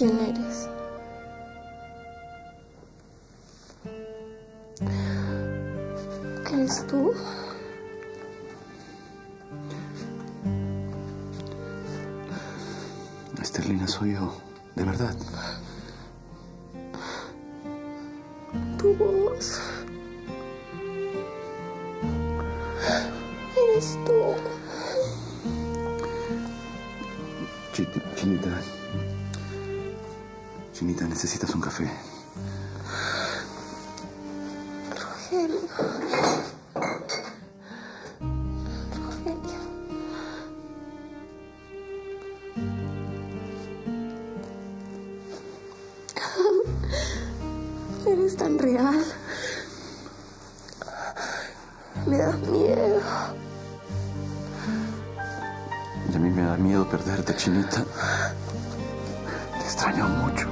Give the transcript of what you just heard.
quién eres. ¿Qué eres tú? Esterlina, soy yo, de verdad. Tu voz. Eres tú. Chinita. Chinita, necesitas un café. Rogelio. Rogelio. Eres tan real. Me das miedo. Y a mí me da miedo perderte, Chinita extrañó mucho.